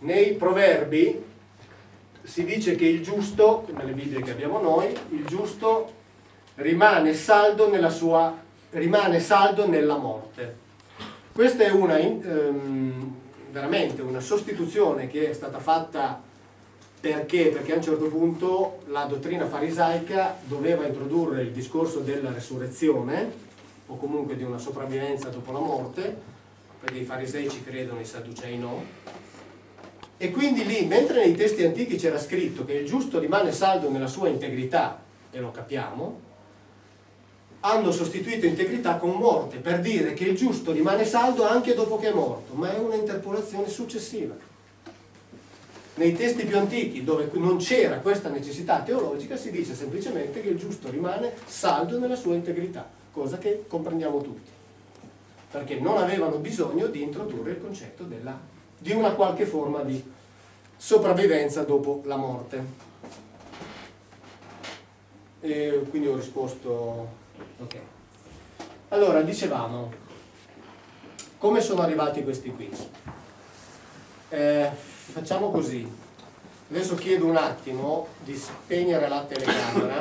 nei proverbi si dice che il giusto, nelle Bibbie che abbiamo noi, il giusto rimane saldo nella sua rimane saldo nella morte. Questa è una, ehm, veramente una sostituzione che è stata fatta perché? Perché a un certo punto la dottrina farisaica doveva introdurre il discorso della resurrezione o comunque di una sopravvivenza dopo la morte, perché i farisei ci credono, i sadducei no. E quindi lì, mentre nei testi antichi c'era scritto che il giusto rimane saldo nella sua integrità, e lo capiamo, hanno sostituito integrità con morte, per dire che il giusto rimane saldo anche dopo che è morto, ma è una interpolazione successiva. Nei testi più antichi, dove non c'era questa necessità teologica, si dice semplicemente che il giusto rimane saldo nella sua integrità, cosa che comprendiamo tutti, perché non avevano bisogno di introdurre il concetto della, di una qualche forma di sopravvivenza dopo la morte. E quindi ho risposto Ok. Allora, dicevamo, come sono arrivati questi quiz? Eh, facciamo così. Adesso chiedo un attimo di spegnere la telecamera.